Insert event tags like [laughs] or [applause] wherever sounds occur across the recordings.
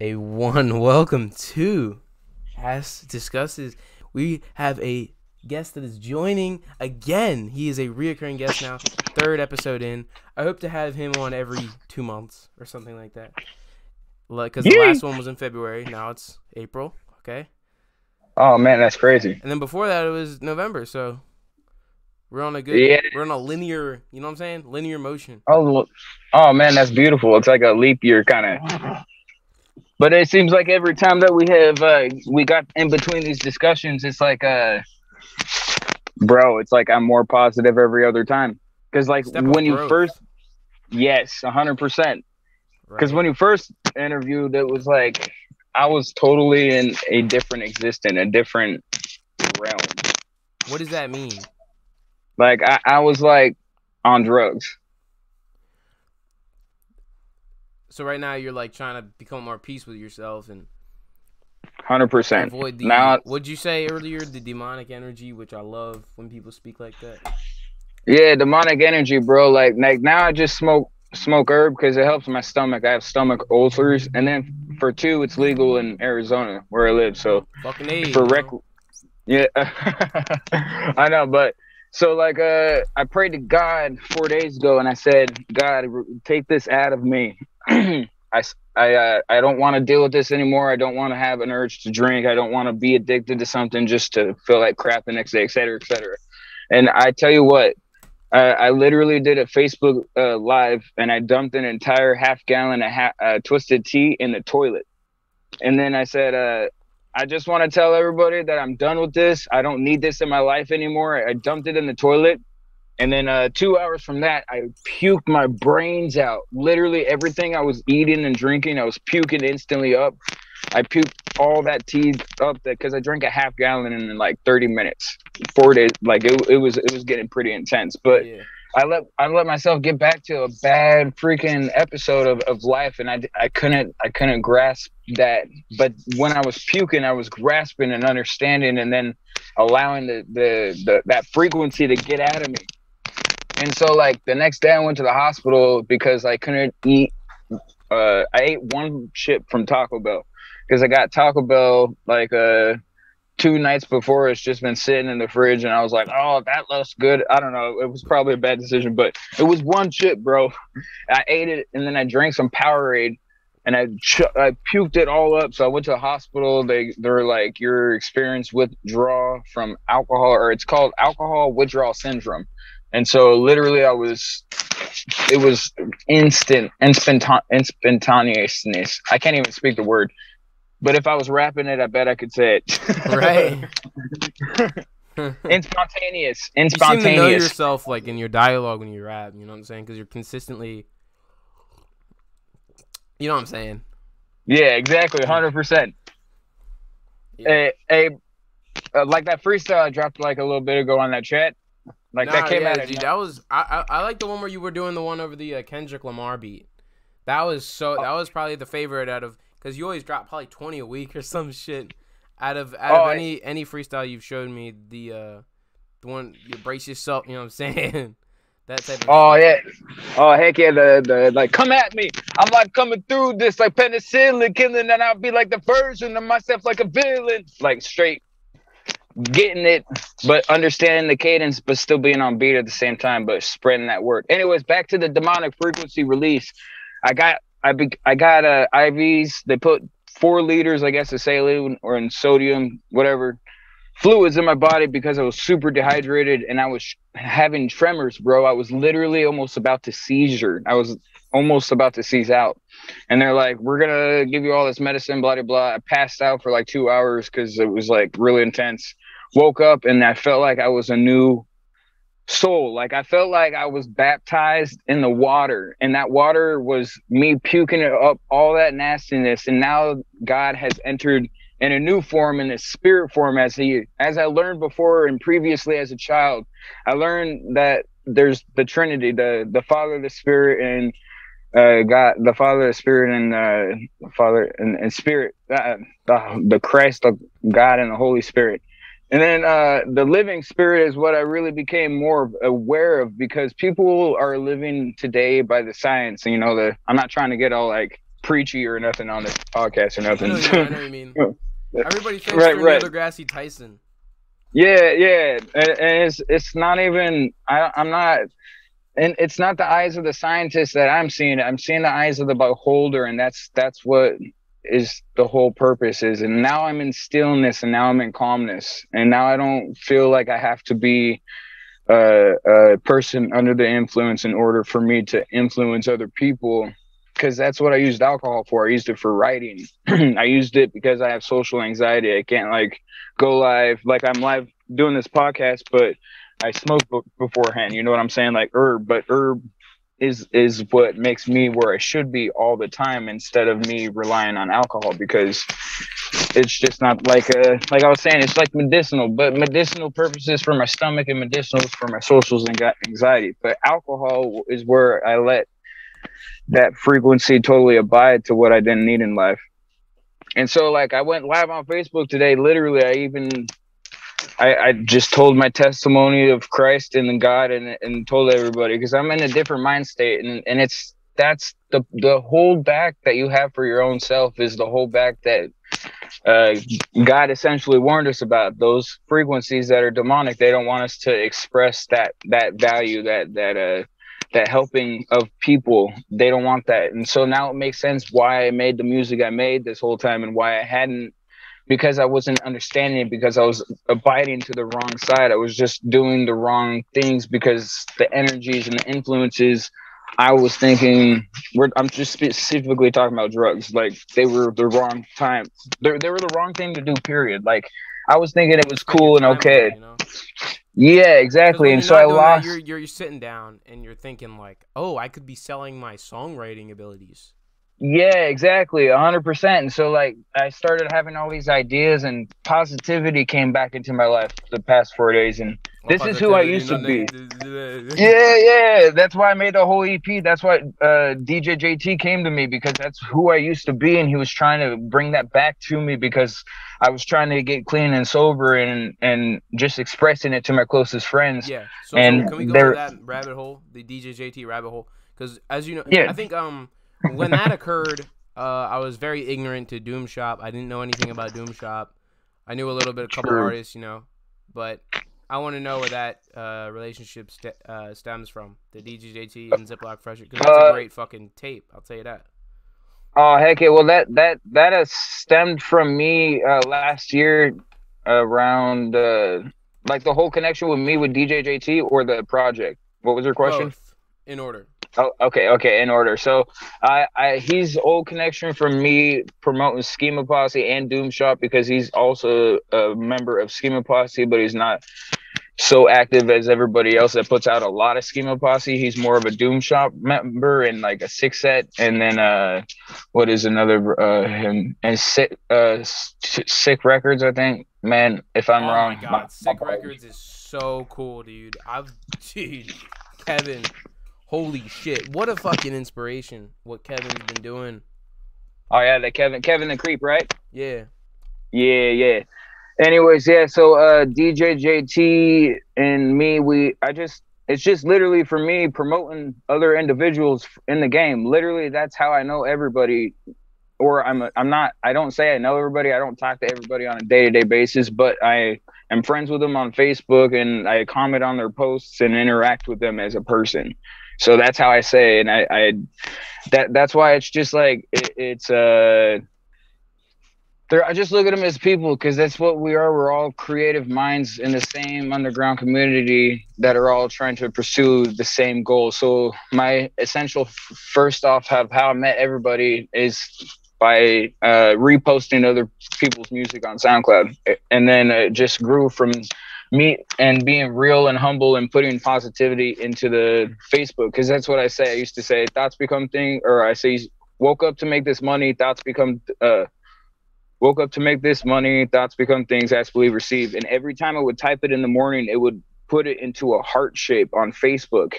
a one. [laughs] Welcome to Hass Discusses. We have a guest that is joining again. He is a reoccurring guest now, third episode in. I hope to have him on every two months or something like that. Because the last one was in February. Now it's April. Okay. Oh man, that's crazy. And then before that, it was November. So we're on a good, Yeah. we're on a linear, you know what I'm saying? Linear motion. Oh, oh man, that's beautiful. It's like a leap year kind of. [laughs] But it seems like every time that we have, uh, we got in between these discussions, it's like, uh, bro, it's like I'm more positive every other time. Because like Step when you growth. first, yes, hundred percent. Because when you first interviewed, it was like I was totally in a different existence, a different realm. what does that mean? Like I, I was like on drugs. So right now you're like trying to become more peace with yourself and Hundred percent. avoid the Now- what'd you say earlier the demonic energy which i love when people speak like that Yeah, demonic energy, bro. Like, like now I just smoke smoke herb because it helps my stomach. I have stomach ulcers, and then for two, it's legal in Arizona where I live. So fucking for rec, yeah, [laughs] I know. But so like, uh, I prayed to God four days ago, and I said, God, take this out of me. [clears throat] I I uh, I don't want to deal with this anymore. I don't want to have an urge to drink. I don't want to be addicted to something just to feel like crap the next day, et cetera, et cetera. And I tell you what, uh, I literally did a Facebook uh, live and I dumped an entire half gallon of ha- uh, twisted tea in the toilet. And then I said, uh, I just want to tell everybody that I'm done with this. I don't need this in my life anymore. I dumped it in the toilet. And then uh, two hours from that, I puked my brains out. Literally everything I was eating and drinking, I was puking instantly up. I puked all that tea up because I drank a half gallon in like 30 minutes, four days. Like it, it was, it was getting pretty intense. But yeah I let I let myself get back to a bad freaking episode of, of life, and I, I couldn't I couldn't grasp that. But when I was puking, I was grasping and understanding, and then allowing the the, the that frequency to get out of me. And so, like the next day, I went to the hospital because I couldn't eat. Uh, I ate one chip from Taco Bell because I got Taco Bell like uh two nights before it's just been sitting in the fridge and I was like, oh, that looks good. I don't know. It was probably a bad decision, but it was one chip, bro. I ate it and then I drank some Powerade and I ch- I puked it all up. So I went to the hospital. They they're like, your experience withdrawal from alcohol, or it's called alcohol withdrawal syndrome. And so literally, I was, it was instant, instant, instantaneousness. I can't even speak the word. But if I was rapping it, I bet I could say it. [laughs] right [laughs] Inspontaneous. you seem to know yourself like in your dialogue when you rap you know what i'm saying because you're consistently you know what i'm saying Yeah, exactly. 100%. Yeah. Hey, hey, uh, like that freestyle I dropped like a little bit ago on that chat. Like Nah, that came yeah, out of dude, that was I, I I like the one where you were doing the one over the uh, Kendrick Lamar beat. That was so that was probably the favorite out of because you always drop probably twenty a week or some shit. Out of out Oh, of I- any any freestyle you've showed me, the uh the one you brace yourself, you know what I'm saying? [laughs] that type of Oh shit. yeah. Oh heck yeah, the, the like come at me. I'm like coming through this like penicillin killing and I'll be like the version of myself like a villain. Like straight getting it, but understanding the cadence, but still being on beat at the same time, but spreading that word. Anyways, back to the demonic frequency release. I got I be, I got uh IVs. They put four liters, I guess, of saline or in sodium, whatever, fluids in my body because I was super dehydrated and I was having tremors, bro. I was literally almost about to seizure. I was almost about to seize out. And they're like, we're going to give you all this medicine, blah, blah, blah. I passed out for like two hours because it was like really intense. Woke up and I felt like I was a new soul. Like I felt like I was baptized in the water, and that water was me puking it up all that nastiness. And now God has entered in a new form, in a spirit form, as he as I learned before and previously as a child. I learned that there's the Trinity, the the Father, the Spirit, and uh, God, the Father, the Spirit, and uh, the Father and, and Spirit, uh, the the Christ, the God, and the Holy Spirit. And then uh, the living spirit is what I really became more aware of because people are living today by the science. And you know, the I'm not trying to get all like preachy or nothing on this podcast or I know, nothing. you I know what you mean. [laughs] Everybody thinks Right, they're right. DeGrasse Tyson. Yeah, yeah, and, and it's it's not even. I I'm not, and it's not the eyes of the scientist that I'm seeing. I'm seeing the eyes of the beholder, and that's that's what is the whole purpose is. And now I'm in stillness, and now I'm in calmness, and now I don't feel like I have to be a, a person under the influence in order for me to influence other people. Because that's what I used alcohol for. I used it for writing. [clears throat] I used it because I have social anxiety. I can't like go live like I'm live doing this podcast, but I smoke beforehand. You know what I'm saying? Like herb, but herb is is what makes me where I should be all the time instead of me relying on alcohol because it's just not like a like I was saying. It's like medicinal, but medicinal purposes for my stomach and medicinal for my socials and got anxiety. But alcohol is where I let that frequency totally abide to what I didn't need in life. And so like I went live on Facebook today. Literally, I even I, I just told my testimony of Christ and God and and told everybody because I'm in a different mind state and, and it's that's the the hold back that you have for your own self is the hold back that uh, God essentially warned us about those frequencies that are demonic. They don't want us to express that that value that that uh that helping of people they don't want that and so now it makes sense why i made the music i made this whole time and why i hadn't because i wasn't understanding it because i was abiding to the wrong side. I was just doing the wrong things because the energies and the influences i was thinking we're, i'm just specifically talking about drugs. Like they were the wrong time. They, they were the wrong thing to do period. Like i was thinking it was cool and okay. You know? yeah exactly. And so i that, lost. you're, you're you're sitting down and you're thinking like, oh, I could be selling my songwriting abilities. Yeah, exactly, hundred percent. And so, like, I started having all these ideas, and positivity came back into my life the past four days. And This is who I used to be. be. yeah, yeah, that's why I made the whole EP. That's why uh, DJ JT came to me because that's who I used to be, and he was trying to bring that back to me because I was trying to get clean and sober, and and just expressing it to my closest friends. Yeah. So, And so can we go to that rabbit hole, the DJ JT rabbit hole? Because as you know, Yeah. I think um when that [laughs] occurred, uh, I was very ignorant to Doom Shop. I didn't know anything about Doom Shop. I knew a little bit, a couple True. artists, you know, but I want to know where that uh, relationship st- uh, stems from, the DJ JT and Zip-Lock Fresher, because that's a Uh, great fucking tape. I'll tell you that. Oh heck yeah! Well, that that that has stemmed from me uh, last year around uh, like the whole connection with me with DJJT or the project. What was your question? Both in order. Oh, okay, okay, in order. So, I, I, he's old connection from me promoting Schema Posse and Doom Shop because he's also a member of Schema Posse, but he's not so active as everybody else that puts out a lot of Schema Posse. He's more of a Doom Shop member and like a six set, and then uh, what is another uh him and sick uh sick records I think. Man, if I'm oh wrong, my my- god, Sick my- Records is so cool, dude. I've [laughs] dude, Kevin, holy shit, what a fucking inspiration! What Kevin's been doing. Oh yeah, the Kevin Kevin the Creep, right? Yeah, Yeah, yeah. Anyways, yeah, so uh DJ JT and me, we I just it's just literally for me promoting other individuals in the game. Literally that's how I know everybody or I'm a, I'm not I don't say I know everybody. I don't talk to everybody on a day-to-day basis, but I am friends with them on Facebook and I comment on their posts and interact with them as a person. So that's how I say and I I that that's why it's just like it, it's uh they're, I just look at them as people because that's what we are. We're all creative minds in the same underground community that are all trying to pursue the same goal. So my essential first off of how I met everybody is by uh, reposting other people's music on SoundCloud, and then it just grew from me and being real and humble and putting positivity into the Facebook because that's what I say. I used to say thoughts become thing, or I say woke up to make this money, thoughts become uh woke up to make this money thoughts become things ask believe receive and every time i would type it in the morning it would put it into a heart shape on facebook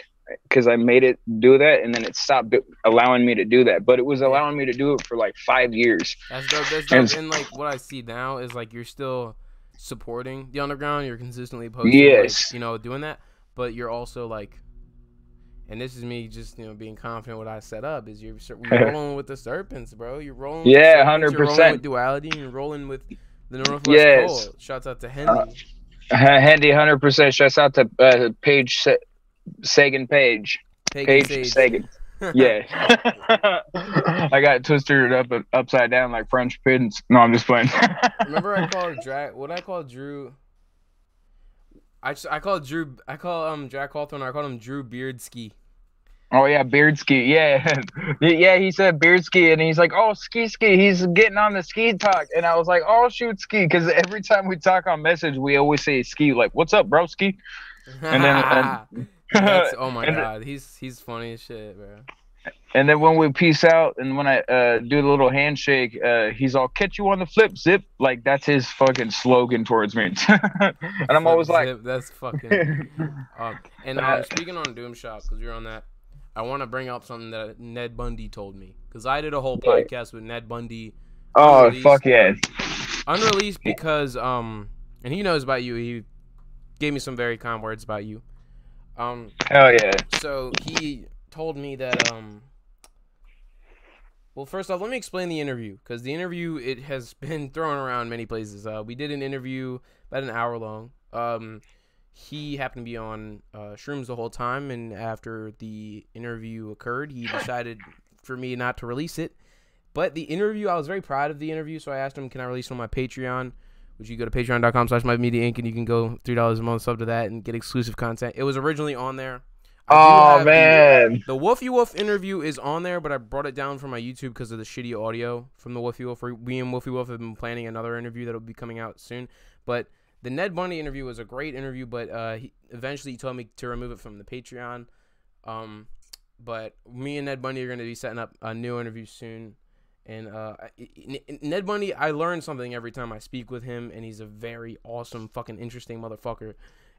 because i made it do that and then it stopped allowing me to do that but it was allowing me to do it for like five years that's dope. That's And- And like what I see now is like you're still supporting the underground. You're consistently posting, Yes. like, you know, doing that, but you're also like, and this is me just you know being confident what I set up is you're, you're [laughs] rolling with the serpents, bro. You're rolling. Yeah, rolling 100%. with duality. And you're rolling with the Northwest Yes. Pole. Shouts out to Henry. Uh, Handy, [laughs] hundred percent. Shouts out to uh, Page Sa- Sagan. Page. Page. Sagan. Yeah. [laughs] I got twisted up upside down like French pins. No, I'm just playing. [laughs] Remember I called Drag. What I called Drew. I, just- I called Drew. I call um Jack Hawthorne. I called him Drew Beardski. Oh yeah, Beardski. Yeah, [laughs] yeah. He said Beardski, and he's like, "Oh, ski ski." He's getting on the ski talk, and I was like, "Oh shoot, ski," because every time we talk on message, we always say ski. Like, "What's up, bro, ski?" And then- and- That's, [laughs] oh my god, he's he's funny as shit, bro. And then when we peace out, and when I uh, do the little handshake, uh, he's all "catch you on the flip, zip." Like that's his fucking slogan towards me. [laughs] and I'm always like, that's fucking. [laughs] Um, and um, speaking on Doom Shop, because you're on that, I want to bring up something that Ned Bundy told me. Because I did a whole podcast with Ned Bundy, "Oh fuck yeah, unreleased because um, and he knows about you. He gave me some very kind words about you. Um, hell yeah." so he told me that um well first off let me explain the interview because the interview it has [laughs] been thrown around many places. Uh we did an interview about an hour long. Um he happened to be on uh, shrooms the whole time and after the interview occurred he [laughs] decided for me not to release it. But the interview i was very proud of the interview so i asked him can i release it on my patreon which you go to patreon.com slash Mike Media Inc and you can go three dollars a month sub to that and get exclusive content it was originally on there I Oh have the- man, the Woofy Woof interview is on there, but I brought it down from my YouTube because of the shitty audio from the Woofy Woof. We and Woofy Woof have been planning another interview that'll be coming out soon. But the Ned Bundy interview was a great interview, but uh, he, eventually he told me to remove it from the Patreon. Um, but me and Ned Bundy are going to be setting up a new interview soon. And uh, Ned Bundy, I learn something every time I speak with him, and he's a very awesome, fucking interesting motherfucker.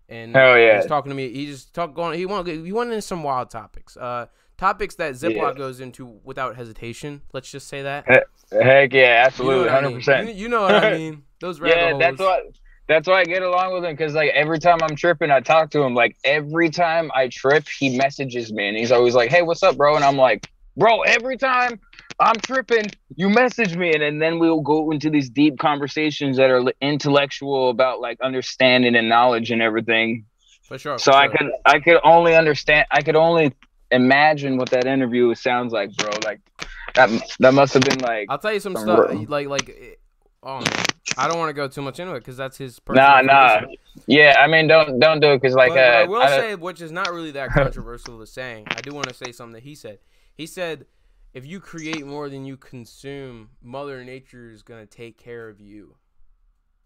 And Hell yeah. he's talking to me. He just talk going. He went. He went into some wild topics. Uh, topics that Zip-Lock Yeah. goes into without hesitation. Let's just say that. heck yeah, You know absolutely, what I hundred mean. percent. You, you know what I [laughs] mean. Those Yeah, holes. that's what. That's why I get along with him because like every time I'm tripping, I talk to him. Like every time I trip, he messages me and he's always like, "Hey, what's up, bro?" And I'm like, "Bro, every time I'm tripping, you message me." And, and then we'll go into these deep conversations that are intellectual about like understanding and knowledge and everything. for sure. So for I sure. could I could only understand. I could only imagine what that interview sounds like, bro. Like that that must have been like. I'll tell you some some stuff. Like like. Oh man, I don't want to go too much into it because that's his personal. Nah, nah. Yeah, I mean, don't don't do it because like but, but I uh, will I- say, which is not really that [laughs] controversial to saying. I do want to say something that he said. He said, "If you create more than you consume, Mother Nature is gonna take care of you."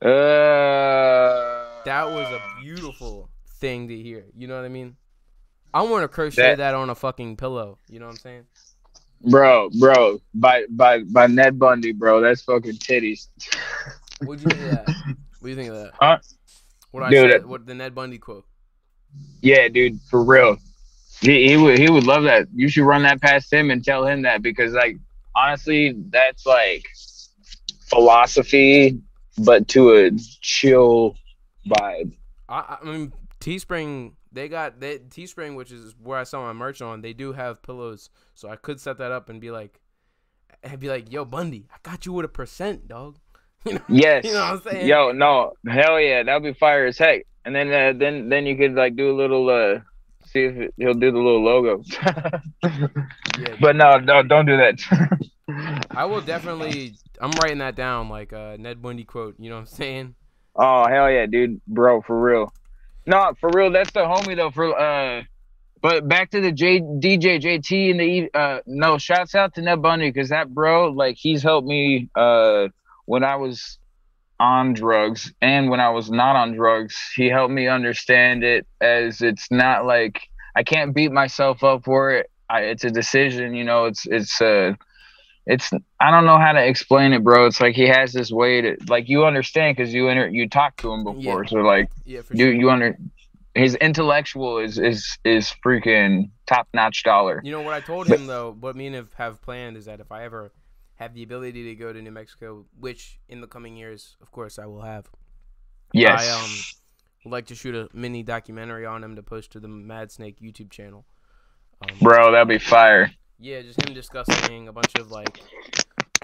Uh, That was a beautiful thing to hear. You know what I mean? I want to crochet that, That- on a fucking pillow. You know what I'm saying? bro, bro, by by by Ned Bundy, bro. That's fucking titties. [laughs] What'd you think of that? What do you think of that? Huh? What I Dude, said? What the Ned Bundy quote? Yeah, dude, for real. He he would he would love that. You should run that past him and tell him that because like honestly, that's like philosophy, but to a chill vibe. I, I mean, Teespring. They got they Teespring, which is where I sell my merch on. They do have pillows, so I could set that up and be like, and be like, "Yo, Bundy, I got you with a percent, dog." [laughs] You know, Yes. you know what I'm saying? Yo, no, hell yeah, that'd be fire as heck. And then uh, then then you could like do a little uh see if he'll do the little logo. [laughs] yeah. but no, no, don't do that. I will definitely. I'm writing that down, like a Ned Bundy quote. You know what I'm saying? oh hell yeah, dude, bro, for real. No, for real, that's the homie though. For uh, but back to the J DJ JT and the E- uh no, shouts out to Ned Bundy because that bro like he's helped me uh when I was on drugs and when I was not on drugs, he helped me understand it as it's not like I can't beat myself up for it. I, it's a decision, you know. It's it's uh it's I don't know how to explain it, bro. It's like he has this way to like you understand because you enter you talked to him before, Yeah. so like Yeah, you sure. you under his intellectual is is is freaking top notch dollar. You know what I told him though. What me and have planned is that if I ever have the ability to go to New Mexico, which in the coming years, of course, I will have. Yes. I um would like to shoot a mini documentary on him to post to the Mad Snake YouTube channel. Um, Bro, that'd be fire. yeah, just him discussing a bunch of like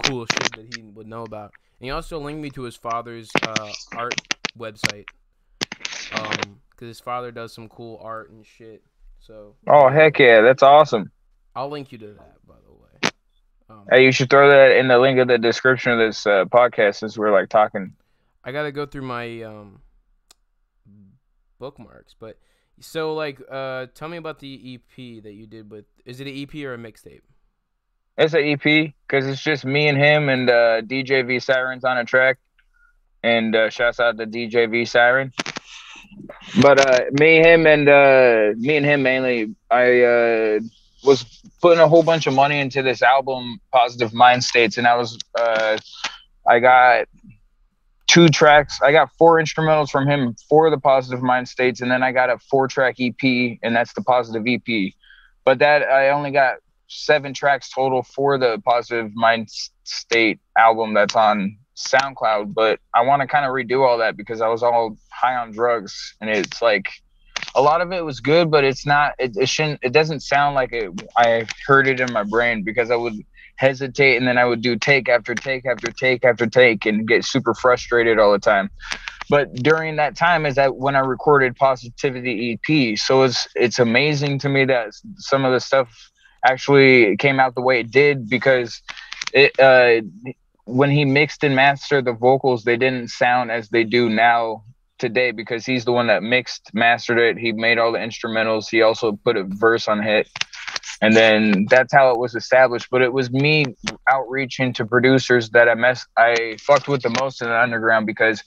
cool shit that he would know about. And he also linked me to his father's uh, art website. Um, because his father does some cool art and shit. So Oh heck yeah, that's awesome. I'll link you to that, by the way. Um, Hey, you should throw that in the link of the description of this uh, podcast since we're like talking. I gotta go through my um bookmarks, but so like uh tell me about the EP that you did with is it an EP or a mixtape? It's an EP because it's just me and him and uh, DJ V Sirens on a track. And uh, shouts out to DJ V Siren. But uh, me, him, and uh, me and him mainly. I uh, was putting a whole bunch of money into this album, Positive Mind States, and I was uh, I got two tracks. I got four instrumentals from him for the Positive Mind States, and then I got a four track EP, and that's the Positive EP. But that I only got seven tracks total for the Positive Mind State album that's on SoundCloud. But I want to kind of redo all that because I was all high on drugs, and it's like a lot of it was good, but it's not. It, it shouldn't. It doesn't sound like it. I heard it in my brain because I would hesitate and then I would do take after take after take after take and get super frustrated all the time. But during that time is that when I recorded Positivity EP. So it's it's amazing to me that some of the stuff actually came out the way it did because it uh when he mixed and mastered the vocals they didn't sound as they do now today because he's the one that mixed mastered it. He made all the instrumentals. He also put a verse on hit and then that's how it was established. But it was me outreaching to producers that i mess i fucked with the most in the underground because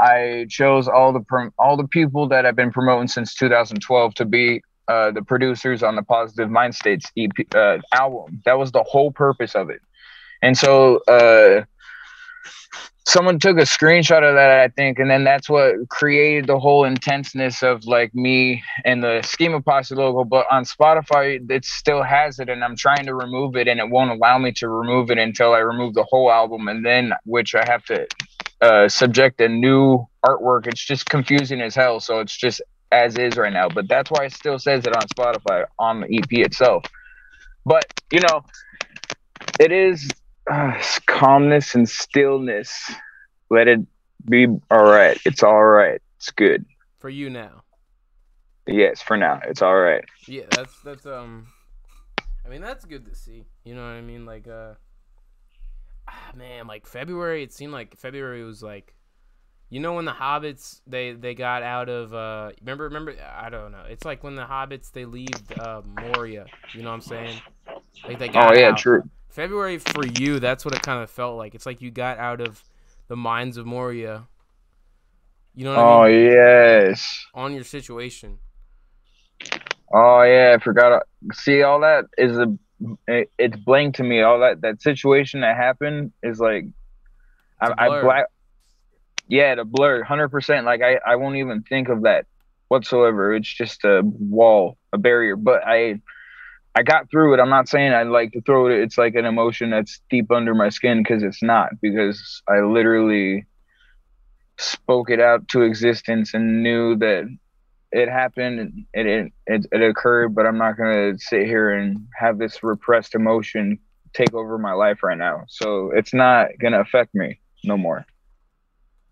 i chose all the prom- all the people that i've been promoting since 2012 to be uh, the producers on the positive mind states EP, uh, album. That was the whole purpose of it. And so uh, someone took a screenshot of that, I think, and then that's what created the whole intenseness of like me and the Schema Posse logo. But on Spotify, it still has it, and I'm trying to remove it, and it won't allow me to remove it until I remove the whole album, and then which I have to uh, subject a new artwork. It's just confusing as hell, so it's just as is right now. But that's why it still says it on Spotify on the EP itself. But you know, it is uh, calmness and stillness. Let it be all right. It's all right. It's good. For you now. Yes, for now, it's all right. Yeah, that's that's um I mean that's good to see. You know what I mean? Like uh ah, man, like February it seemed like February was like you know when the hobbits they they got out of uh remember remember I don't know. It's like when the hobbits they leave uh Moria, you know what I'm saying? Like they got Oh yeah, out. true. February for you, that's what it kind of felt like. It's like you got out of the mines of Moria. You know what I oh, mean? Oh yes. On your situation. Oh yeah, I forgot. Uh, see, all that is a. it- It's blank to me. All that that situation that happened is like, I, It's I blur. black. Yeah, the blur, hundred percent. Like I, I won't even think of that whatsoever. It's just a wall, a barrier. But I, I got through it. I'm not saying I like to throw it. It's like an emotion that's deep under my skin because it's not. Because I literally spoke it out to existence and knew that it happened it, it it it occurred but i'm not going to sit here and have this repressed emotion take over my life right now so it's not going to affect me no more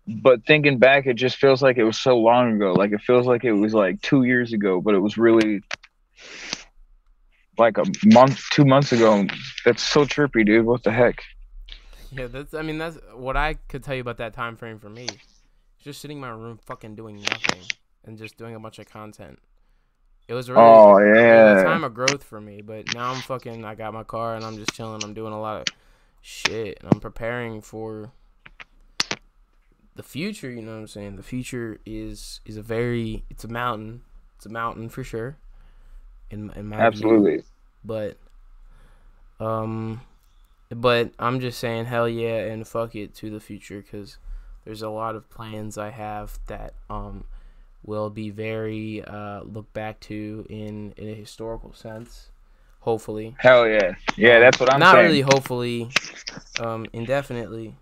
but thinking back it just feels like it was so long ago like it feels like it was like two years ago but it was really like a month two months ago that's so trippy dude what the heck Yeah, that's. I mean, that's what I could tell you about that time frame for me. Just sitting in my room, fucking doing nothing, and just doing a bunch of content. It was really oh was a yeah time of growth for me. But now I'm fucking. I got my car and I'm just chilling. I'm doing a lot of shit, and I'm preparing for the future. You know what I'm saying? The future is is a very. It's a mountain. It's a mountain for sure. In in my view absolutely but um but i'm just saying hell yeah and fuck it to the future because there's a lot of plans i have that um will be very uh looked back to in in a historical sense hopefully. Hell yeah. Yeah that's what i'm saying. not saying. really hopefully um indefinitely.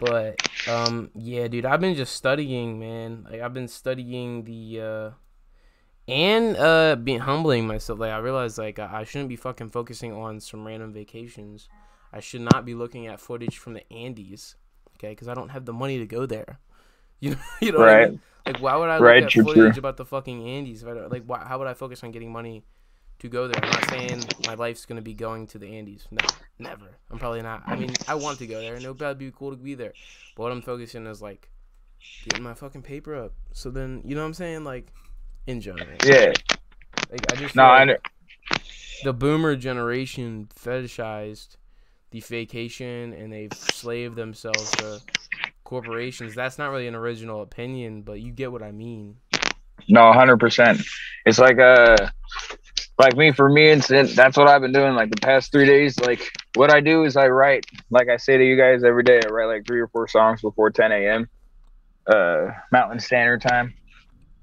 But um yeah dude i've been just studying man. Like i've been studying the uh and uh being humbling myself like i realized like i, I shouldn't be fucking focusing on some random vacations. I should not be looking at footage from the andes okay? Because i don't have the money to go there. [laughs] You know you know what I Right. mean? like why would i look Right, at true, footage true. about the fucking andes if I don't, like why, how would i focus on getting money to go there? I'm not saying my life's gonna be going to the andes. No never. I'm probably not. I mean i want to go there. No that'd be cool to be there. But what i'm focusing is like getting my fucking paper up. So then you know what i'm saying? Like in general Yeah. like I just No, feel I know. the boomer generation fetishized the vacation and they've slaved themselves to corporations. That's not really an original opinion, but you get what I mean. No, hundred percent. It's like uh, like me for me, it's it, that's what I've been doing like the past three days. Like what I do is I write, like I say to you guys every day, I write like three or four songs before ten a.m. uh Mountain Standard Time,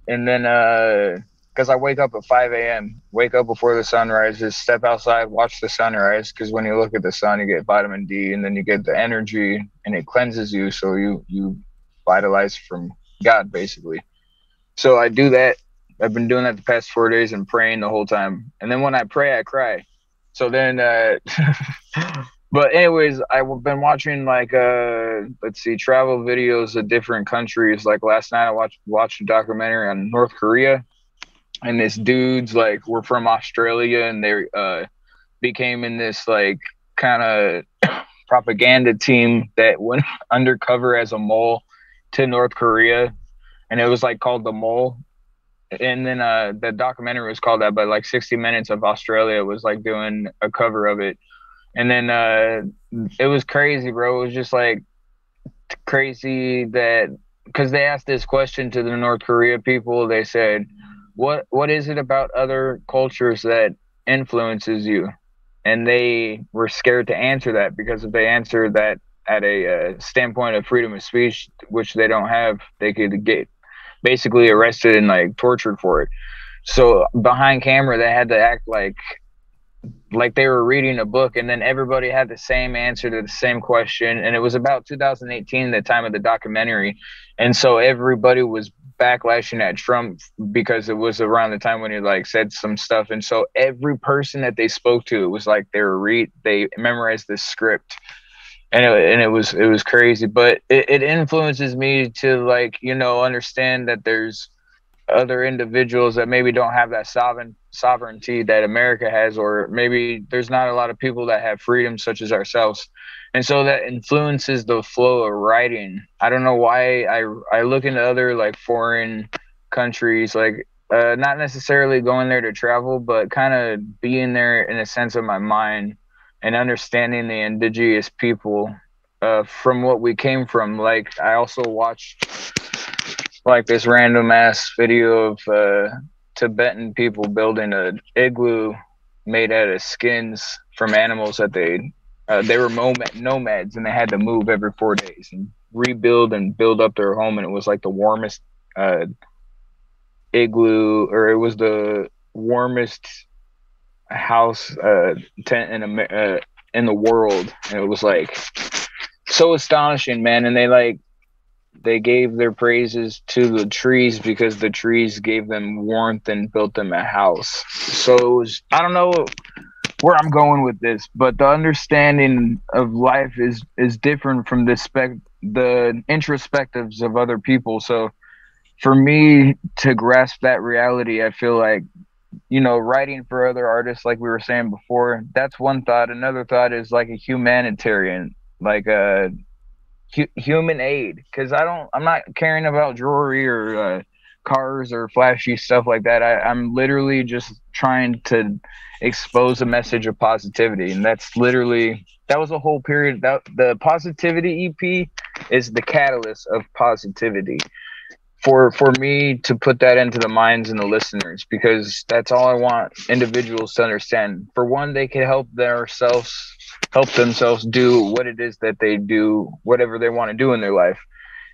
and then uh, because I wake up at five a.m. Wake up before the sun rises, step outside, watch the sunrise. Because when you look at the sun, you get vitamin D, and then you get the energy, and it cleanses you, so you you vitalize from God basically. So I do that. I've been doing that the past four days and praying the whole time. And then when I pray, I cry. So then, uh, [laughs] but anyways, I've been watching like uh, let's see, travel videos of different countries. Like last night, I watched watched a documentary on North Korea, and this dude's like we're from Australia, and they uh, became in this like kind of [coughs] propaganda team that went [laughs] undercover as a mole to North Korea and it was like called the mole and then uh the documentary was called that but like 60 minutes of australia was like doing a cover of it and then uh it was crazy bro. It was just like crazy that because they asked this question to the north korea people. They said what what is it about other cultures that influences you? And they were scared to answer that because if they answer that at a uh, standpoint of freedom of speech which they don't have they could get basically arrested and like tortured for it. So behind camera, they had to act like like they were reading a book, and then everybody had the same answer to the same question. And it was about 2018, the time of the documentary, and so everybody was backlashing at Trump because it was around the time when he like said some stuff. And so every person that they spoke to, it was like they were read they memorized this script and it, and it was it was crazy but it, it influences me to like you know understand that there's other individuals that maybe don't have that sovereign sovereignty that america has or maybe there's not a lot of people that have freedom such as ourselves and so that influences the flow of writing i don't know why i i look into other like foreign countries like uh, not necessarily going there to travel but kind of being there in a sense of my mind and understanding the indigenous people uh, from what we came from. Like I also watched like this random ass video of uh, Tibetan people building a igloo made out of skins from animals that they uh, they were nomad- nomads and they had to move every four days and rebuild and build up their home and it was like the warmest uh, igloo or it was the warmest house uh, tent in Amer- uh, in the world, and it was like so astonishing, man. And they like they gave their praises to the trees because the trees gave them warmth and built them a house. So it was I don't know where I'm going with this, but the understanding of life is is different from the spec the introspectives of other people. So for me to grasp that reality, I feel like you know, writing for other artists, like we were saying before, that's one thought. Another thought is like a humanitarian, like a hu- human aid, because I don't, I'm not caring about jewelry or uh, cars or flashy stuff like that. I, I'm literally just trying to expose a message of positivity, and that's literally that was a whole period. That the positivity EP is the catalyst of positivity for for me to put that into the minds and the listeners because that's all I want individuals to understand. For one, they can help themselves help themselves do what it is that they do, whatever they want to do in their life.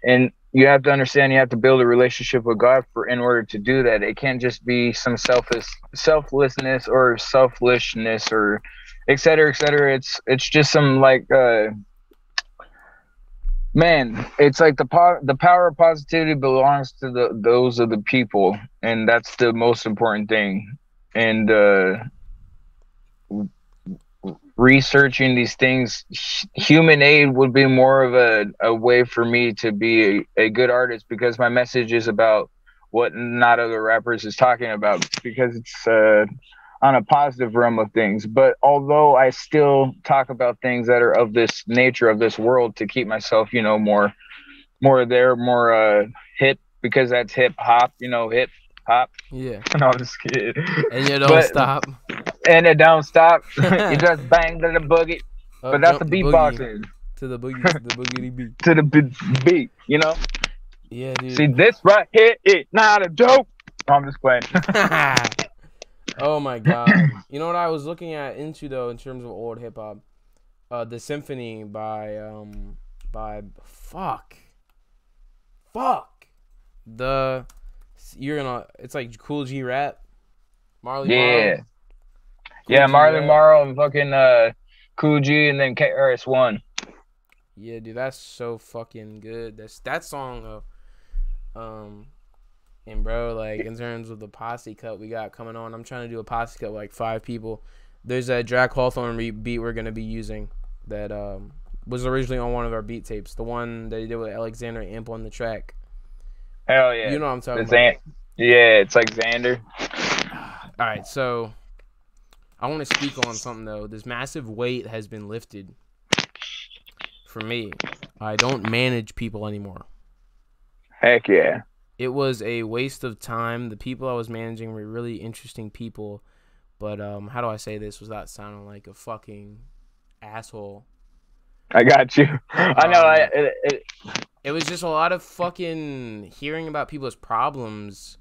And you have to understand you have to build a relationship with God for in order to do that. It can't just be some selfish selflessness or selfishness or et cetera, et cetera. It's it's just some like uh man, it's like the po- the power of positivity belongs to the those of the people, and that's the most important thing. And uh, researching these things, human aid would be more of a, a way for me to be a, a good artist because my message is about what not other rappers is talking about because it's uh, on a positive realm of things. But although I still talk about things that are of this nature of this world to keep myself, you know, more more there, more uh hip because that's hip hop, you know, hip hop. Yeah. [laughs] No, I'm just kidding. And you don't But- stop. And it don't stop. [laughs] you just bang to the boogie. Up But that's the boogie beatboxing To the boogie, to the boogity beat. [laughs] to the b- beat, you know? Yeah, dude. See this right here is not a joke. I'm just playing. [laughs] oh my god. You know what I was looking at into though in terms of old hip hop? Uh the Symphony by um by fuck. Fuck. The you're gonna it's like Kool G Rap. Marley Yeah. Marl. Yeah, Marley Rap. And fucking uh Kool G and then KRS One. Yeah, dude, that's so fucking good. That's that song though. Um and bro, like in terms of the posse cut we got coming on, I'm trying to do a posse cut with like five people. There's a Jack Hawthorne re- beat we're gonna be using that um was originally on one of our beat tapes. The one that he did with Alexander Amp on the track. Hell yeah. You know what I'm talking The about. Xan- yeah, it's like Xander. All right, so I want to speak on something though. This massive weight has been lifted for me. I don't manage people anymore. Heck yeah. It was a waste of time. The people I was managing were really interesting people, but um, how do I say this without sounding like a fucking asshole? I got you. I know. Um, I, it, it, it was just a lot of fucking hearing about people's problems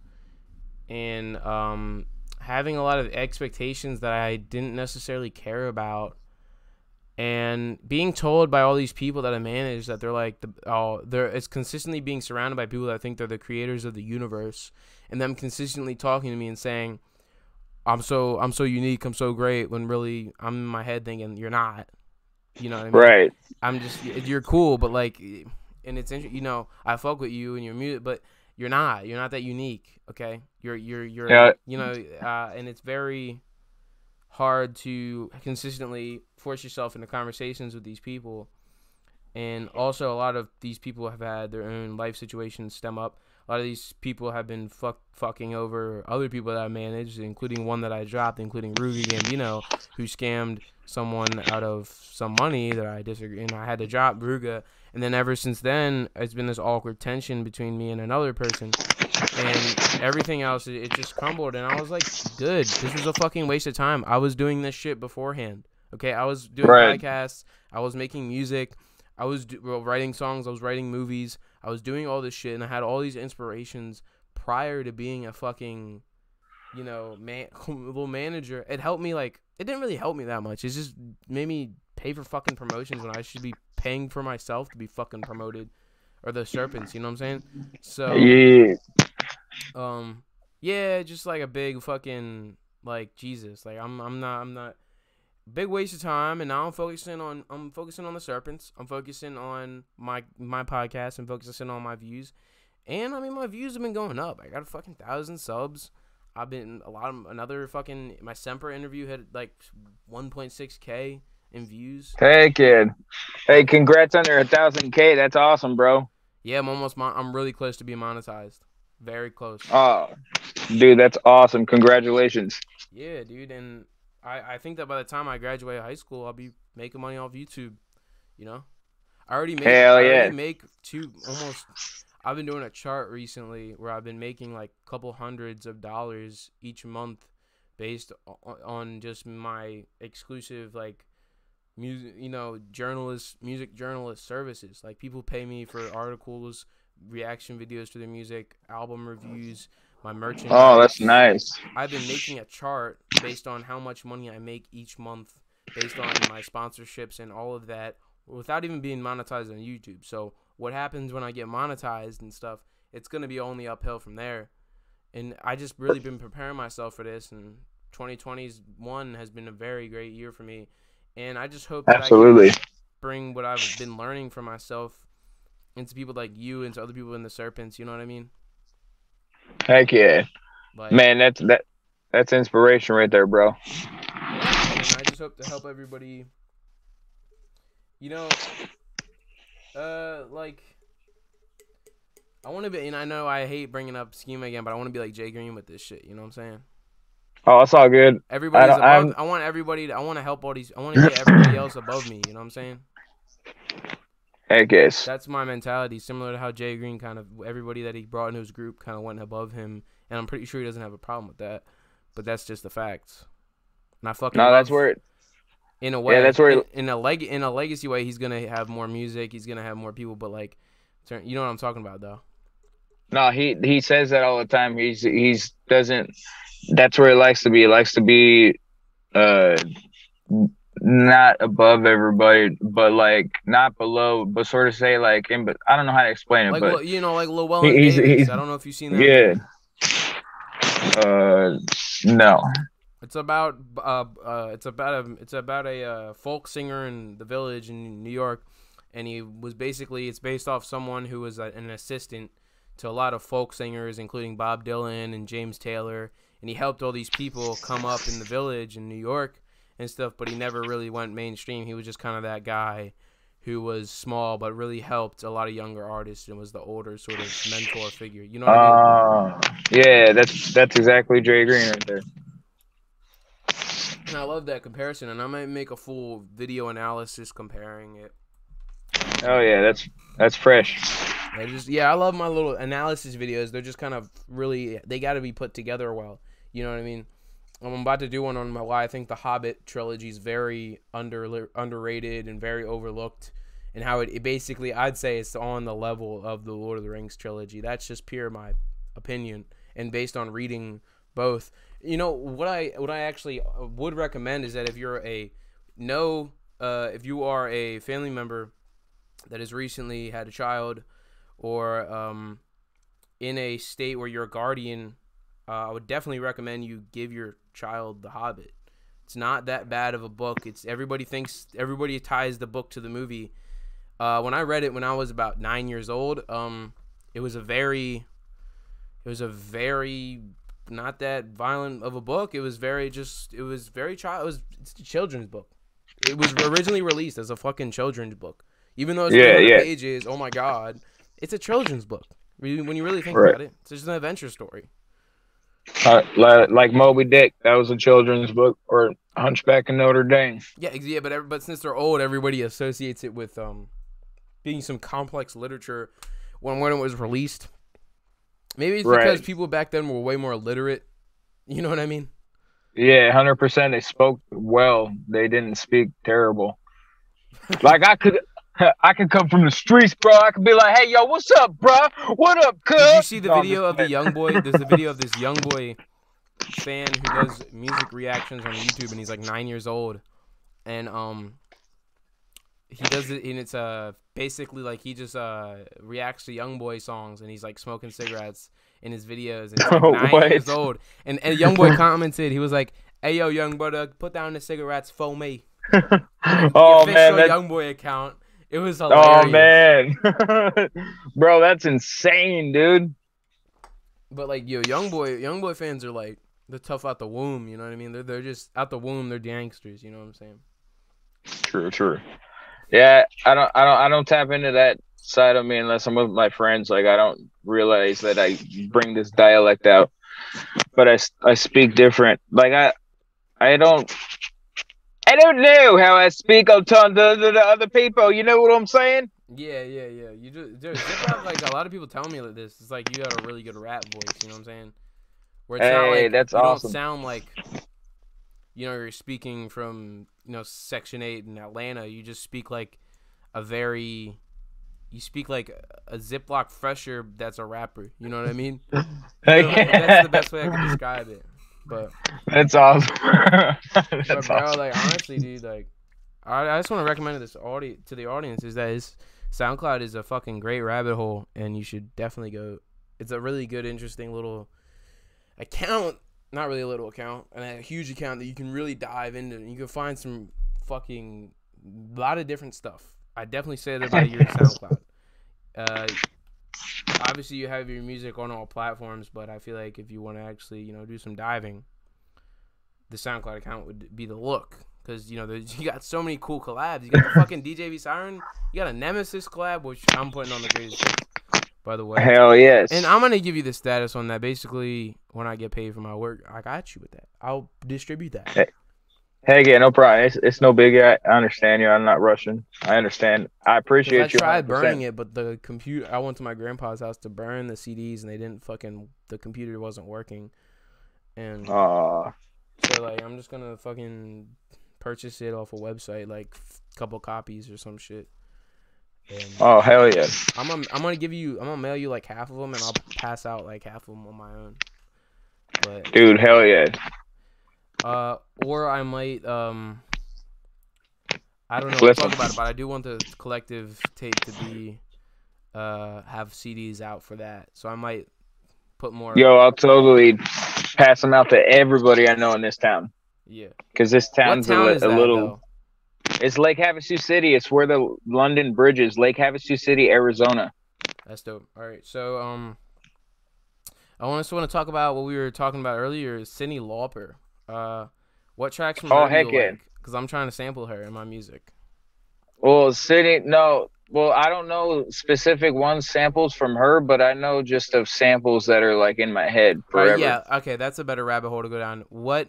and um having a lot of expectations that I didn't necessarily care about. And being told by all these people that I manage that they're like the oh they're it's consistently being surrounded by people that think they're the creators of the universe and them consistently talking to me and saying I'm so I'm so unique I'm so great when really I'm in my head thinking you're not. You know what I mean? Right. I'm just you're cool, but like, and it's inter- you know I fuck with you and your music, but you're not. You're not that unique. Okay, you're you're you're Yeah. you know, uh, and it's very hard to consistently force yourself into conversations with these people. And also, a lot of these people have had their own life situations stem up. A lot of these people have been fuck, fucking over other people that I managed, including one that I dropped, including Rugi Gambino, who scammed someone out of some money that I disagree, and I had to drop Ruga. And then ever since then, it's been this awkward tension between me and another person, and everything else it, it just crumbled. And I was like, "Good, this was a fucking waste of time. I was doing this shit beforehand. Okay, I was doing Right. podcasts, I was making music, I was do- writing songs, I was writing movies, I was doing all this shit, and I had all these inspirations prior to being a fucking, you know, man, [laughs] little manager. It helped me like it didn't really help me that much. It just made me pay for fucking promotions when I should be paying for myself to be fucking promoted, or the serpents. You know what I'm saying? So Yeah. um yeah just like a big fucking like jesus like i'm i'm not i'm not big waste of time and now i'm focusing on i'm focusing on the serpents i'm focusing on my my podcast and focusing on my views and i mean my views have been going up i got a fucking thousand subs i've been a lot of another fucking my semper interview had like 1.6k in views Heck yeah. Hey, congrats on their 1,000K. That's awesome, bro. yeah i'm almost mon- i'm really close to being monetized very close Oh, dude, that's awesome. Congratulations. Yeah, dude, and I, I think that by the time I graduate high school, I'll be making money off YouTube. You know, I already make. Hell I yeah. already make two almost. I've been doing a chart recently where I've been making like a couple hundreds of dollars each month, based on just my exclusive like music, you know, journalist, music journalist services. Like people pay me for articles, reaction videos to their music, album reviews, my merchandise. Oh, that's nice. I've been making a chart based on how much money I make each month, based on my sponsorships and all of that, without even being monetized on YouTube. So what happens when I get monetized and stuff? It's gonna be only uphill from there. And I just really been preparing myself for this. And 2021 has been a very great year for me. And I just hope that I can Absolutely. bring what I've been learning for myself into people like you, into other people in the Serpents. You know what I mean? Heck yeah, Like, man. That's that. That's inspiration right there, bro. and I just hope to help everybody. You know, uh, like. I want to be, and I know I hate bringing up schema again, but I want to be like Jay Green with this shit. You know what I'm saying? Oh, it's all good. Everybody's don't- above. I'm- want everybody. To, I want to help all these. I want to get everybody else above me. You know what I'm saying? Heck guess That's my mentality. Similar to how Jay Green kind of everybody that he brought into his group kind of went above him, and I'm pretty sure he doesn't have a problem with that. But that's just the facts. And I fucking No, that's where. It, in a way. yeah, that's where in, it- in a leg in a legacy way, he's gonna have more music. He's gonna have more people. But like, turn, you know what I'm talking about, though. No, he he says that all the time. He's he's doesn't. That's where he likes to be. He likes to be, uh, not above everybody, but like not below, but sort of say like in. But I don't know how to explain it, Like, but you know, like Llewellyn He- he's- Davis. he's- I don't know if you've seen that. yeah. Uh, no. It's about uh, uh it's about a it's about a uh, folk singer in the village in New York, and he was basically it's based off someone who was a, an assistant to a lot of folk singers, including Bob Dylan and James Taylor, and he helped all these people come up in the village in New York and stuff. But he never really went mainstream. He was just kind of that guy who was small but really helped a lot of younger artists and was the older sort of mentor figure. You know what I mean? Uh, yeah, that's that's exactly Dre Green right there. And I love that comparison, and I might make a full video analysis comparing it. Oh yeah, that's that's fresh. I just yeah, I love my little analysis videos. They're just kind of really they got to be put together well. You know what I mean? I'm about to do one on my why I think the Hobbit trilogy is very under underrated and very overlooked, and how it, it basically I'd say it's on the level of the Lord of the Rings trilogy. That's just pure my opinion and based on reading both. You know what I what I actually uh, would recommend is that if you're a no uh, if you are a family member that has recently had a child or um, in a state where you're a guardian, uh, I would definitely recommend you give your child The Hobbit. It's not that bad of a book. It's everybody thinks everybody ties the book to the movie. Uh, when I read it when I was about nine years old, um, it was a very, it was a very not that violent of a book. It was very just, it was very child. It was it's a children's book. It was originally released as a fucking children's book, even though it's Yeah, yeah. pages. Oh my god, it's a children's book. When when you really think Right. about it, it's just an adventure story. Uh, like Moby Dick, that was a children's book, or Hunchback of Notre Dame. Yeah, yeah, but but since they're old, everybody associates it with um being some complex literature when when it was released. Maybe it's because people back then were way more literate. You know what I mean? Yeah, hundred percent. They spoke well. They didn't speak terrible. like I could, [laughs] I could come from the streets, bro. I could be like, "Hey, yo, what's up, bro? What up, cuz?" Did you see the No, video of the young boy? There's a video of this young boy fan who does music reactions on YouTube, and he's like nine years old, and um, he does it, and it's uh basically like he just uh reacts to young boy songs, and he's like smoking cigarettes in his videos, and he's like [laughs] nine what? years old, and and young boy commented, he was like, "Hey yo, young brother, put down the cigarettes for me." [laughs] oh the man, official that, young boy account. It was oh, hilarious. oh man, [laughs] bro, that's insane, dude. But like yo, young boy, young boy fans are like they're tough out the womb. You know what I mean? They're they're just out the womb. They're gangsters. You know what I'm saying? True, true. Yeah, I don't, I don't, I don't tap into that side of me unless I'm with my friends. Like I don't realize that I bring this dialect out, but I I speak different. Like I, I don't, don't know how I speak on to the, the, the other people. You know what I'm saying? Yeah, yeah, yeah. You just dude, hop, like a lot of people tell me like this. It's like you got a really good rap voice. You know what I'm saying? Where it's not like that's you awesome. don't sound like you know you're speaking from you know Section Eight in Atlanta. You just speak like a very you speak like a Zip-Lock Fresher that's a rapper. You know what I mean? [laughs] You know, like, that's the best way I can describe it. But That's awesome. [laughs] But bro, awesome. like honestly, dude, like I, I just want to recommend this audi- to the audience is that SoundCloud is a fucking great rabbit hole, and you should definitely go. It's a really good, interesting little account. Not really a little account, and a huge account that you can really dive into. And you can find some fucking a lot of different stuff. I definitely say that about your [laughs] SoundCloud. uh, obviously you have your music on all platforms, but I feel like if you want to actually, you know, do some diving, the SoundCloud account would be the look. Cause you know [laughs] you got so many cool collabs. You got the fucking DJ V Siren. You got a Nemesis collab, which I'm putting on the greatest by the way. Hell yes. And I'm gonna give you the status on that. Basically, when I get paid for my work, I got you with that. I'll distribute that. Hey, yeah, no problem. It's, it's no big. I, I understand you. I'm not rushing. I understand. I appreciate I you. I tried 100%. burning it, but the computer. I went to my grandpa's house to burn the CDs, and they didn't fucking. The computer wasn't working, and Aw. so like I'm just gonna fucking purchase it off a website, like a couple copies or some shit. And oh, hell yeah. I'm gonna, I'm gonna give you. I'm gonna mail you like half of them, and I'll pass out like half of them on my own. But Dude, hell yeah. Uh, or I might um. I don't know what to talk about it, but I do want the collective tape to be, uh, have CDs out for that. So I might put more. Yo, I'll totally pass them out to everybody I know in this town. Yeah. Because this town's town a, is li- a that little. though? It's Lake Havasu City. It's where the London Bridge is. Lake Havasu City, Arizona. That's dope. All right. So um, I also want to talk about what we were talking about earlier. Cyndi Lauper. Uh, what tracks from Oh, her heck you yeah. like? Because I'm trying to sample her in my music. Well, City, no. Well, I don't know specific one samples from her, but I know just of samples that are like in my head forever. yeah. Okay, that's a better rabbit hole to go down. What,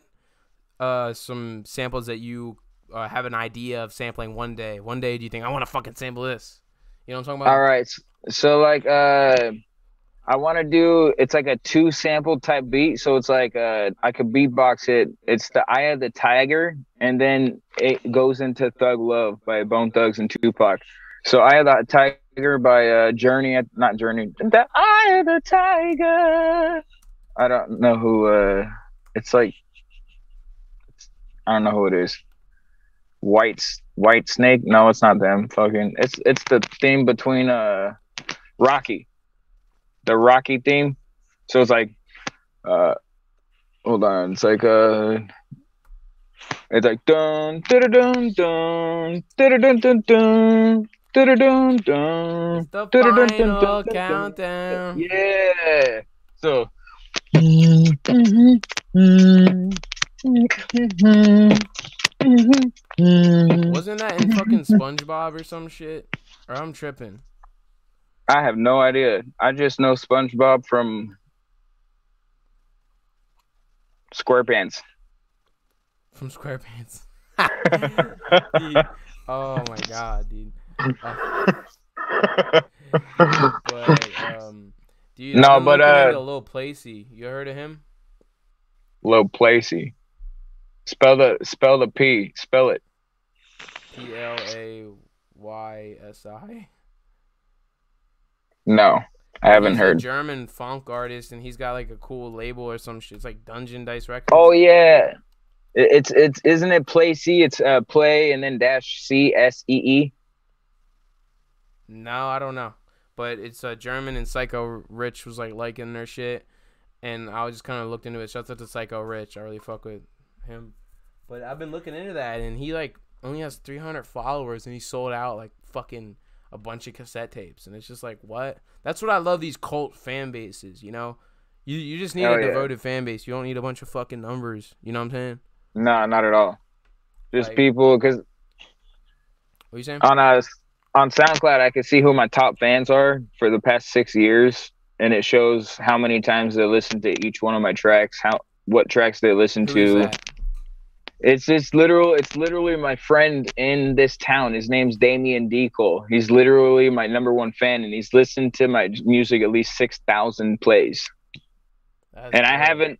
uh, some samples that you uh, have an idea of sampling one day? One day, do you think I want to fucking sample this? You know what I'm talking about? All right. So like uh I want to do it's like a two sample type beat so it's like uh I could beatbox it. It's the Eye of the Tiger and then it goes into Thug Love by Bone Thugs and Tupac. So Eye of the Tiger by uh Journey not Journey. The Eye of the Tiger. I don't know who uh it's like I don't know who it is. White S- Whitesnake? No, it's not them. Fucking it's it's the theme between uh Rocky. The Rocky theme. So it's like uh hold on, it's like uh it's like dun dun dun dun dun dun dun dun dun dun dun the dun, dun, dun, final dun, dun, countdown. yeah. So Wasn't that in fucking SpongeBob or some shit? Or I'm tripping. I have no idea. I just know SpongeBob from SquarePants. From SquarePants. [laughs] Oh my god, dude. [laughs] But um, dude, No, but, looking uh, into Lil Placey. You heard of him? Low Placey. Spell the spell the P. Spell it. P L A Y S I. No, I haven't He's a heard. German funk artist, and he's got like a cool label or some shit. It's like Dungeon Dice Records. Oh yeah, it's it's isn't it Placey? It's uh play and then dash C S E E. No, I don't know. But it's uh, German and Psycho Rich was like liking their shit. And I was just kind of looked into it. Shouts out to Psycho Rich. I really fuck with him. But I've been looking into that and he like only has 300 followers and he sold out like fucking a bunch of cassette tapes. And it's just like, what? That's what I love these cult fan bases, you know? You you just need Hell a yeah. devoted fan base. You don't need a bunch of fucking numbers. You know what I'm saying? No, not at all. Just Like- people because What you saying? on uh on SoundCloud I can see who my top fans are for the past six years, and it shows how many times they listen to each one of my tracks, how what tracks they listen Who is to. that? It's just literal. It's literally my friend in this town. His name's Damian Decole. He's literally my number one fan, and he's listened to my music at least six thousand plays. That's and I haven't.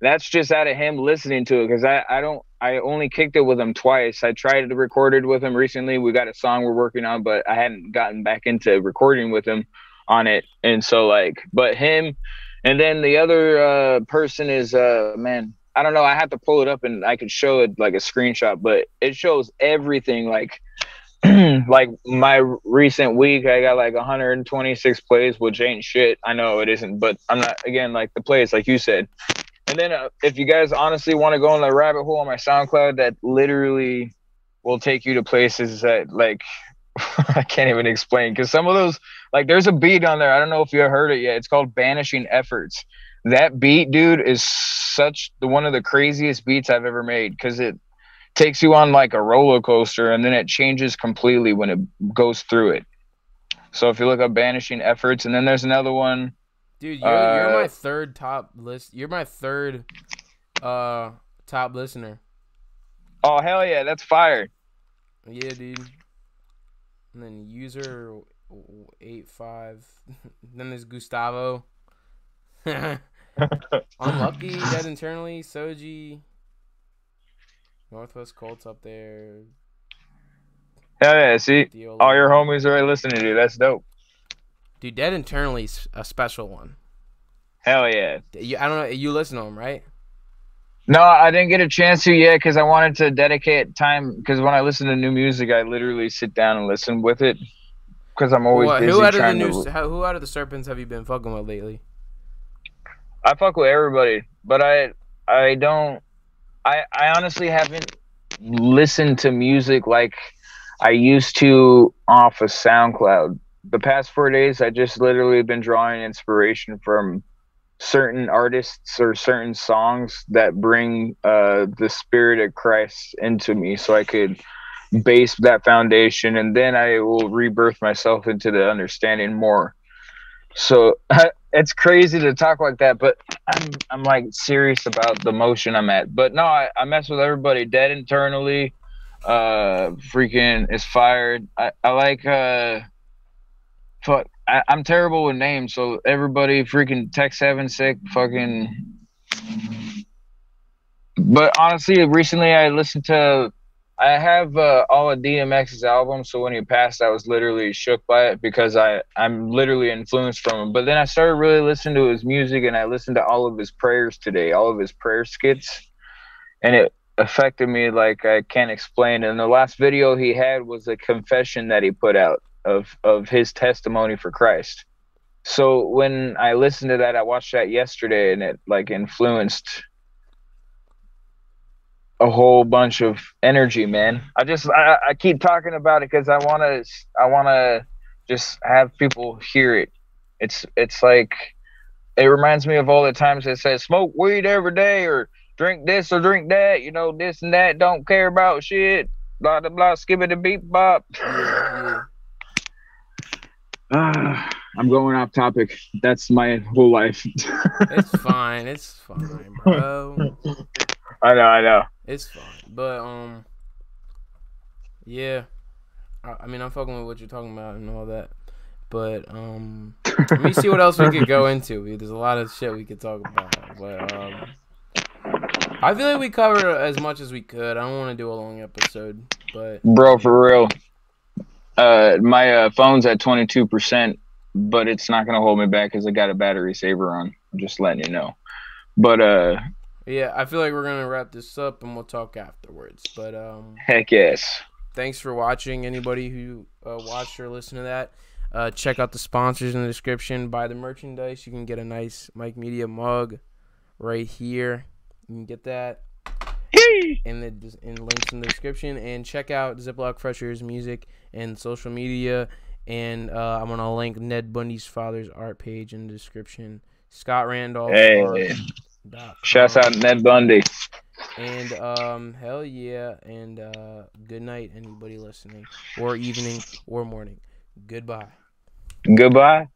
That's just out of him listening to it because I I don't I only kicked it with him twice. I tried to record it with him recently. We got a song we're working on, but I hadn't gotten back into recording with him on it. And so like, but him, and then the other uh, person is uh man. I don't know. I have to pull it up and I could show it like a screenshot, but it shows everything like [clears throat] like my recent week i got like 126 plays which ain't shit i know it isn't but i'm not again like the plays like you said and then uh, if you guys honestly want to go in the rabbit hole on my soundcloud that literally will take you to places that like [laughs] I can't even explain because some of those like there's a beat on there. I don't know if you heard it yet. It's called Banishing Efforts. That beat, dude, is such the one of the craziest beats I've ever made because it takes you on like a roller coaster and then it changes completely when it goes through it. So if you look up Banishing Efforts, and then there's another one. Dude, you're, uh, you're my third top list. You're my third uh top listener. Oh hell yeah, that's fire. Yeah, dude. And then user eight five. [laughs] then there's Gustavo. [laughs] Unlucky, [laughs] dead internally. Soji. Northwest Colts up there. Hell yeah! See, all your homies are listening to you. That's dope. Dude, dead internally's a special one. Hell yeah! You, I don't know. You listen to them, right? No, I didn't get a chance to yet because I wanted to dedicate time. Because when I listen to new music, I literally sit down and listen with it. Because I'm always busy who out of the new, to... who out of the Serpents have you been fucking with lately? I fuck with everybody, but I I don't. I I honestly haven't listened to music like I used to off of SoundCloud. The past four days, I just literally been drawing inspiration from certain artists or certain songs that bring uh, the spirit of Christ into me so I could base that foundation and then I will rebirth myself into the understanding more. So [laughs] it's crazy to talk like that, but I'm I'm like serious about the motion I'm at. But no, I, I mess with everybody dead internally. Uh freaking is fired. I, I like uh fuck I, am terrible with names, so everybody freaking text seven sick fucking. But honestly, recently I listened to, I have uh, all of DMX's albums. So when he passed, I was literally shook by it because I I'm literally influenced from him. But then I started really listening to his music, and I listened to all of his prayers today, all of his prayer skits, and it affected me like I can't explain. And the last video he had was a confession that he put out of of his testimony for Christ. So when I listened to that, I watched that yesterday, and it like influenced a whole bunch of energy, man. I just I, I keep talking about it because I want to I want to just have people hear it. It's it's like it reminds me of all the times it says smoke weed every day or drink this or drink that. You know this and that. Don't care about shit. Blah blah blah. Skip it a beep bop. Uh, [sighs] I'm going off topic. That's my whole life. [laughs] it's fine. It's fine, bro. [laughs] I know. I know. It's fine, but um, yeah. I, I mean, I'm fucking with what you're talking about and all that, but um, let me see what else we could go [laughs] into. There's a lot of shit we could talk about, but um. I feel like we covered as much as we could. I don't want to do a long episode, but bro, for real, uh, my uh, phone's at 22%, but it's not going to hold me back because I got a battery saver on. I'm just letting you know. But, uh, yeah, I feel like we're going to wrap this up and we'll talk afterwards. But, um, heck yes. Thanks for watching. Anybody who uh, watched or listened to that, uh, check out the sponsors in the description. Buy the merchandise. You can get a nice Mike Media mug right here. You can get that in the in links in the description and check out Zip-Lock Freshers music and social media and uh, I'm gonna link Ned Bundy's father's art page in the description. Scott Randolph. Hey, shouts out Ned Bundy. And um, hell yeah, and uh, good night, anybody listening, or evening, or morning. Goodbye. Goodbye.